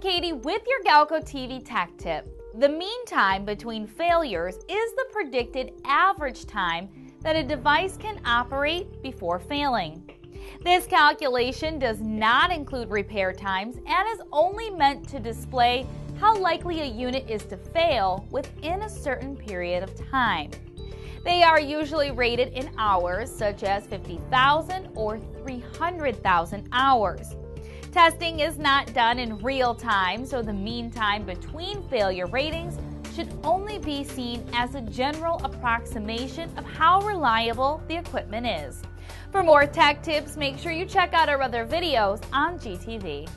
Katie with your Galco TV Tech Tip. The mean time between failures is the predicted average time that a device can operate before failing. This calculation does not include repair times and is only meant to display how likely a unit is to fail within a certain period of time. They are usually rated in hours, such as 50,000 or 300,000 hours. Testing is not done in real time, so the mean time between failure ratings should only be seen as a general approximation of how reliable the equipment is. For more tech tips, make sure you check out our other videos on GTV.